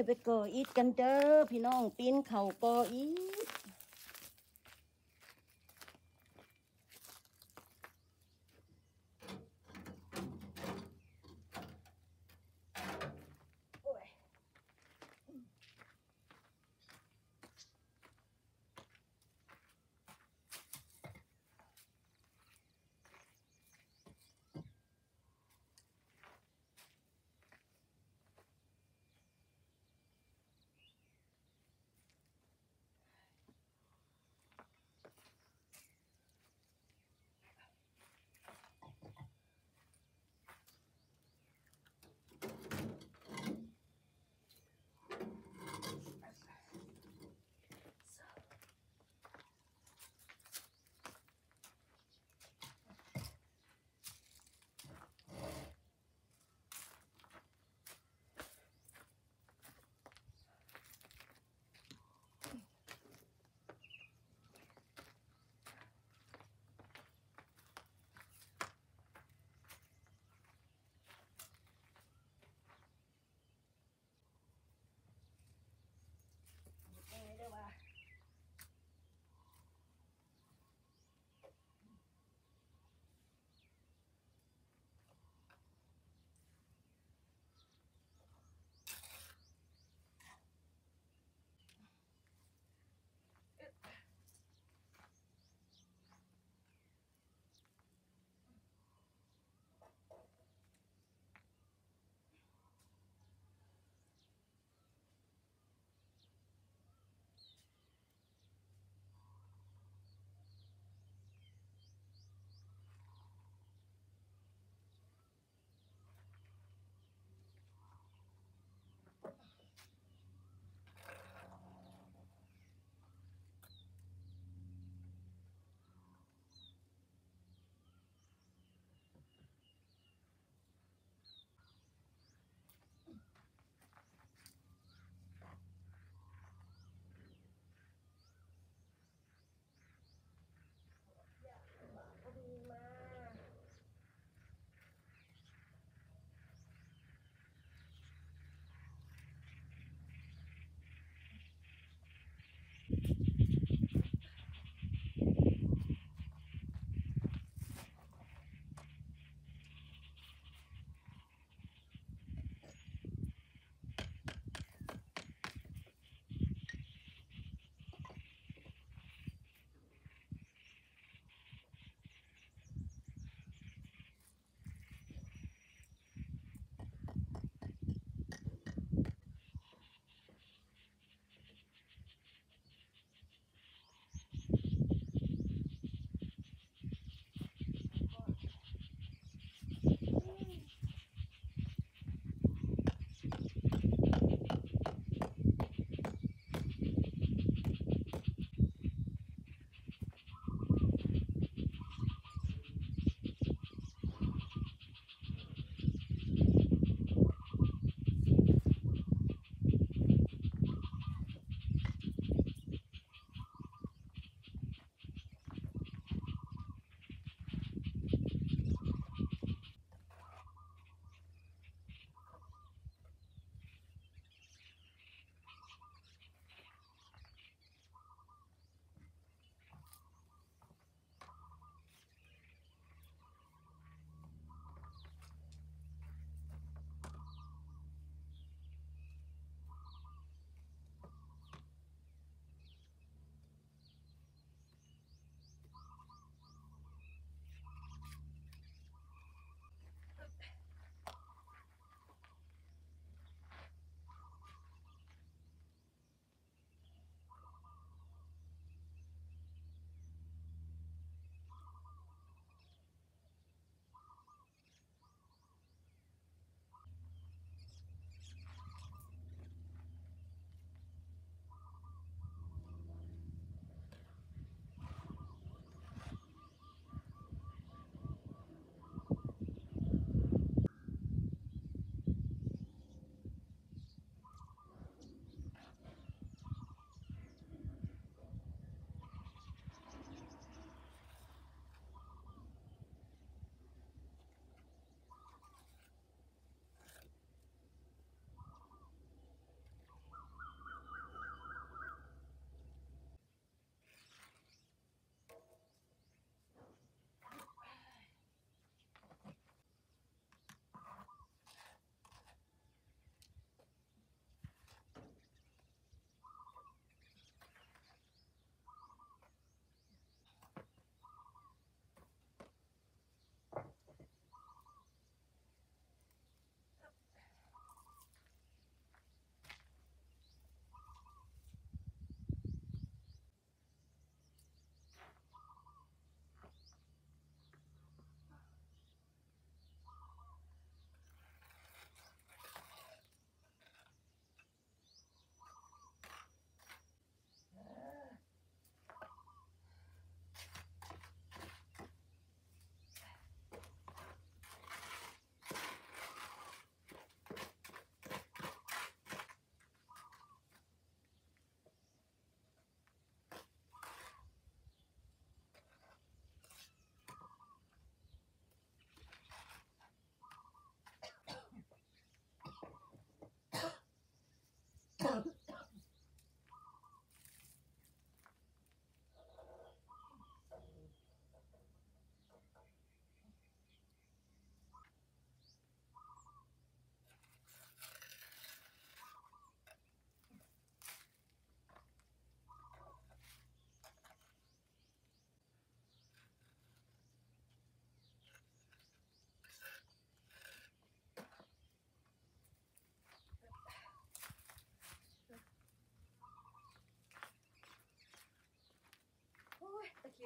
ยไปก่ออิดกันเด้อพี่น้องปีนเขาก่ออิฐ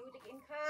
จิ๋วจะกินข้า